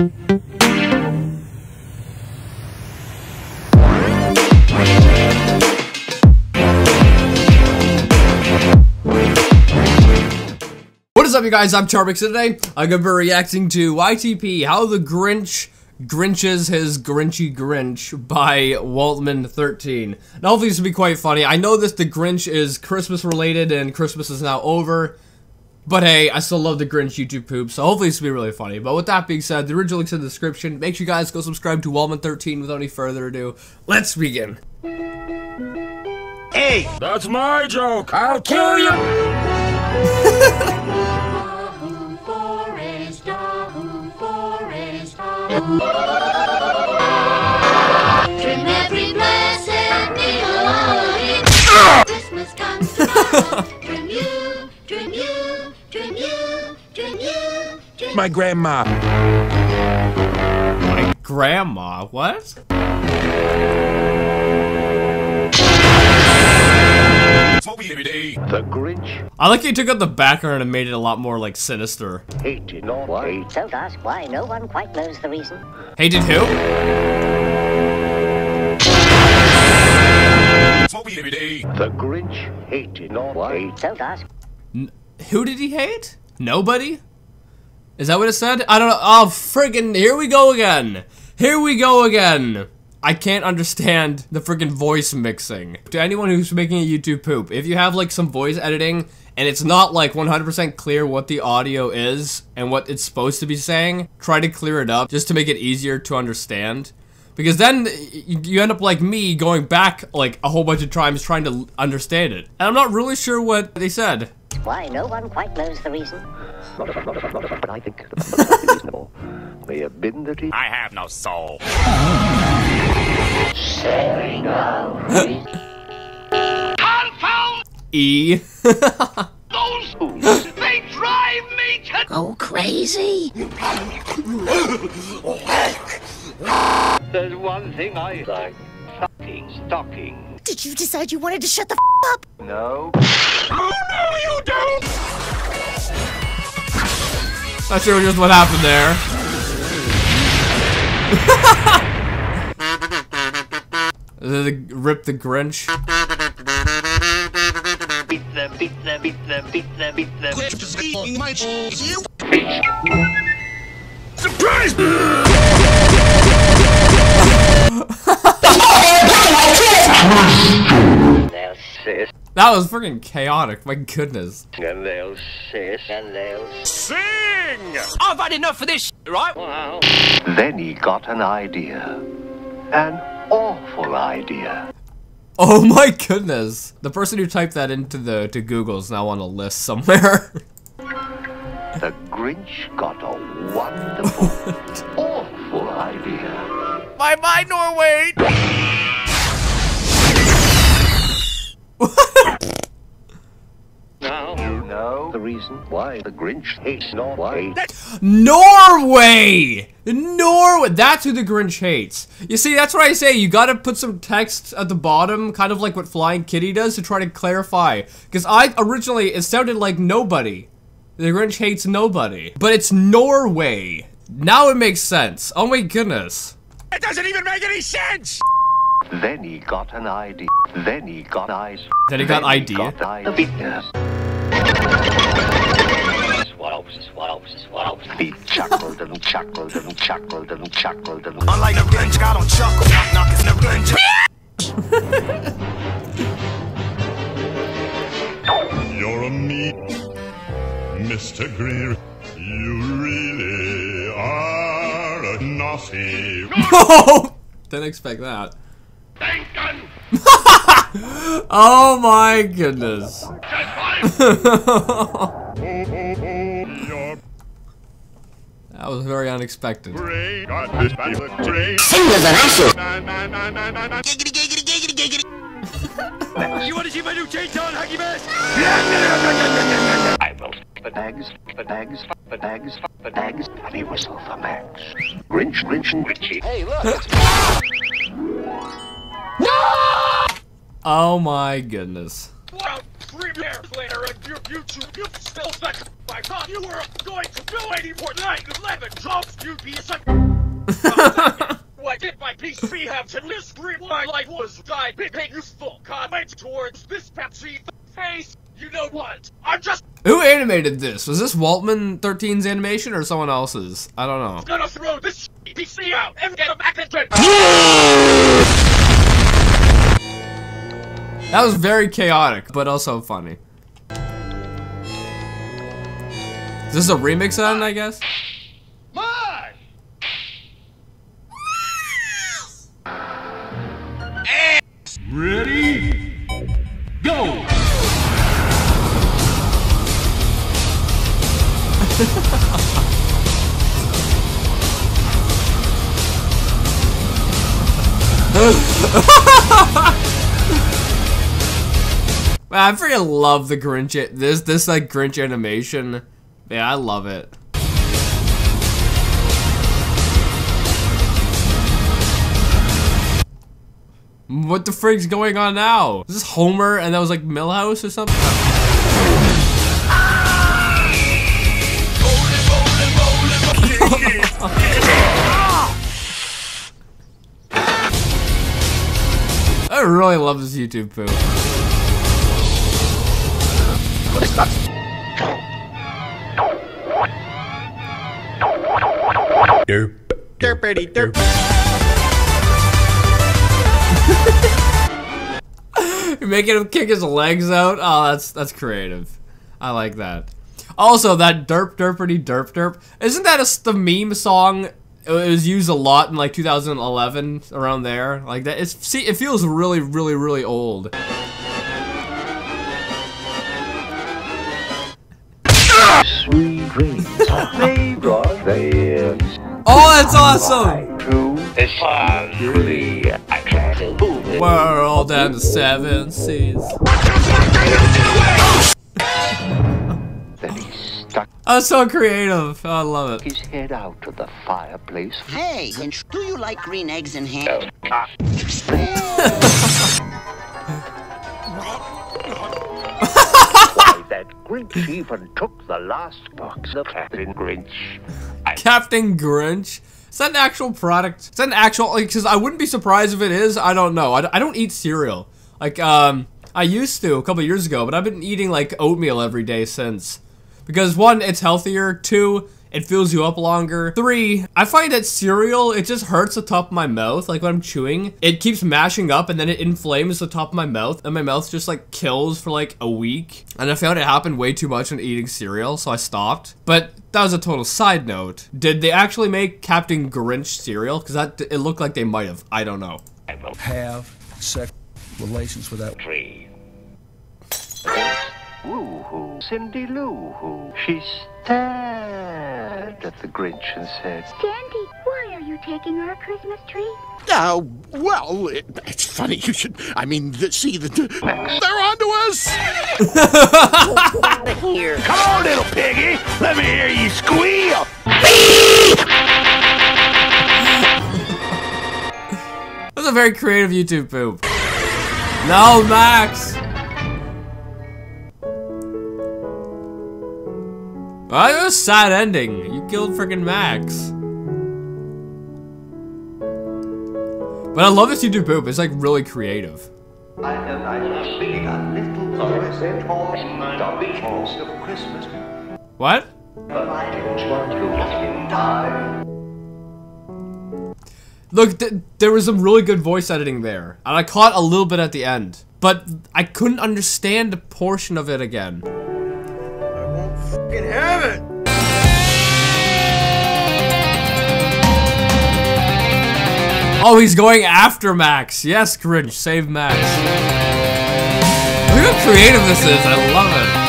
What is up, you guys? I'm Charmx, and today I'm gonna be reacting to YTP How the Grinch Grinches His Grinchy Grinch by Waltman13. Now, hopefully, this will be quite funny. I know this, the Grinch is Christmas related, and Christmas is now over. But hey, I still love the Grinch YouTube poop, so hopefully this will be really funny. But with that being said, the original link's in the description. Make sure you guys go subscribe to Waltman13 without any further ado. Let's begin. Hey! That's my joke! I'll kill you! Yahoo Forest, My grandma. My grandma, what? The Grinch I like you took out the background and made it a lot more like sinister. hated why Don't ask why, no one quite knows the reason. Hated who? the Grinch hated why Don't ask. Who did he hate? Nobody? Is that what it said? I don't know. Oh, friggin' here we go again. Here we go again. I can't understand the friggin' voice mixing. To anyone who's making a YouTube poop, if you have like some voice editing and it's not like 100% clear what the audio is and what it's supposed to be saying, try to clear it up just to make it easier to understand. Because then you end up like me going back like a whole bunch of times trying to understand it. And I'm not really sure what they said. Why, no one quite knows the reason. But I think the is reasonable may have been that he I have no soul. Confound E. Those. They drive me to. Oh, crazy! There's one thing I like. Fucking stocking. Did you decide you wanted to shut the f up? No. Not sure just what happened there. the, the, rip the Grinch. Beat them, beat them, beat them, beat them, beat them. Surprise! They'll sis That was freaking chaotic. My goodness. and they'll sis and they'll Sing! I've had enough of this, right? wow. Then he got an idea. An awful idea. Oh my goodness. The person who typed that into the to Google is now on a list somewhere. The Grinch got a wonderful, awful idea. Bye bye, Norway. Reason why the Grinch hates Norway. Norway! Norway! That's who the Grinch hates. You see, that's what I say. You gotta put some text at the bottom, kind of like what Flying Kitty does, to try to clarify. Because I originally, it sounded like nobody. The Grinch hates nobody. But it's Norway. Now it makes sense. Oh my goodness. It doesn't even make any sense! Then he got an idea. Then he got eyes. Then he got idea? got ideas. Swallows, chuckled and chuckled and chuckled and chuckled and Unlike the Grinch, I don't chuckle. Knock, knock, it's the Grinch. You're a meat, Mr. Greer. You really are a naughty. Oh! Didn't expect that. oh my goodness. na, na, na, na. Giggity, giggity, giggity, giggity. you want to see my new chainsaw, Huggy Bass? I will. But eggs, but eggs, but eggs, but eggs. And he whistled for Max. Grinch, Grinch, and Grinchy. Hey, look. no! Oh my goodness. Well, premier player of your YouTube, you still suck. If I thought you were going to do any more than 11 jobs, you'd be a. Why did my PC have to list my life was die big and useful comment towards this Pepsi face? You know what? I'm just Who animated this? Was this Waltman 13's animation or someone else's? I don't know. I'm gonna throw this PC out and get a back engine. That was very chaotic, but also funny. This is this a remix then, I guess? Ready? Go! I freaking love the Grinch. This this like Grinch animation. Yeah, I love it. What the frig's going on now? Is this Homer and that was like Milhouse or something? I really love this YouTube poop. Derp. Derpity derp. You're making him kick his legs out. Oh, that's that's creative. I like that. Also, that derp derpity derp derp. Isn't that a, the meme song? It was used a lot in like 2011, around there. Like that. It's see, it feels really, really, really old. Sweet dreams. they brought the Oh, that's awesome! to the truly attractive. World and the seven seas. Then he stuck That's so creative. Oh, I love it. his head out to the fireplace. Hey, do you like green eggs and ham? Grinch even took the last box of Captain Grinch. Captain Grinch. Is that an actual product? Is that an actual, like, cause I wouldn't be surprised if it is. I don't know. I don't eat cereal. Like, um, I used to a couple years ago, but I've been eating like oatmeal every day since. Because one, it's healthier. Two, it fills you up longer. Three, I find that cereal, it just hurts the top of my mouth. Like when I'm chewing, it keeps mashing up and then it inflames the top of my mouth. And my mouth just like kills for like a week. And I found it happened way too much when eating cereal, so I stopped. But that was a total side note. Did they actually make Captain Grinch cereal? Because that it looked like they might have. I don't know. I will have sex relations with that Tree. Woo-hoo, Cindy Lou Who. She stared at the Grinch and said, Sandy, why are you taking our Christmas tree? Uh, well, it, it's funny you should. I mean, the, see, the, they're onto us! Here. Come on, little piggy! Let me hear you squeal! That's a very creative YouTube poop. No, Max! Well, that was a sad ending. You killed freaking Max. But I love this YouTube poop. It's like really creative. What? Look, th there was some really good voice editing there, and I caught a little bit at the end, but I couldn't understand a portion of it again. Fucking have it! Oh, he's going after Max. Yes, Grinch, save Max. Look how creative this is. I love it.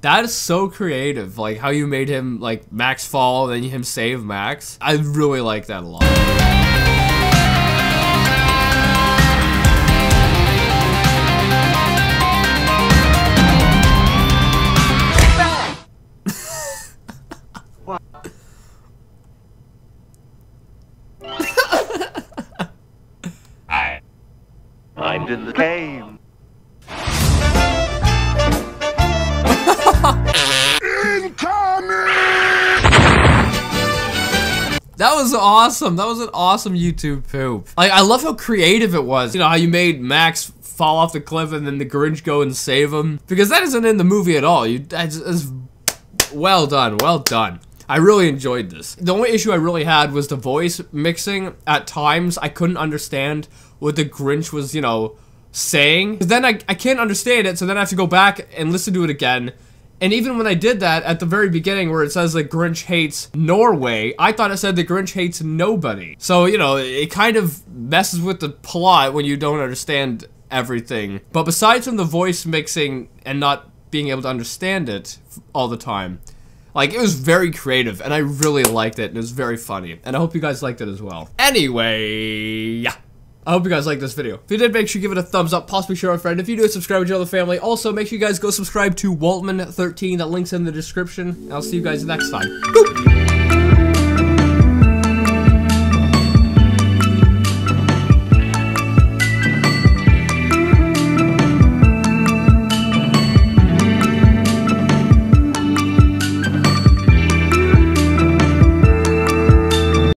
That is so creative, like how you made him like Max fall, then him save Max. I really like that a lot. I, I'm in the game. That was awesome. That was an awesome YouTube poop. Like, I love how creative it was. You know, how you made Max fall off the cliff and then the Grinch go and save him. Because that isn't in the movie at all. You, that's, that's well done. Well done. I really enjoyed this. The only issue I really had was the voice mixing. At times, I couldn't understand what the Grinch was, you know, saying. Then I, I can't understand it, so then I have to go back and listen to it again. And even when I did that, at the very beginning where it says the Grinch hates Norway, I thought it said the Grinch hates nobody. So, you know, it kind of messes with the plot when you don't understand everything. But besides from the voice mixing and not being able to understand it all the time, like, it was very creative, and I really liked it, and it was very funny. And I hope you guys liked it as well. Anyway, yeah. I hope you guys liked this video. If you did, make sure you give it a thumbs up, possibly share with a friend. If you do, subscribe to the family. Also, make sure you guys go subscribe to Waltman13. That link's in the description. I'll see you guys next time. Boop.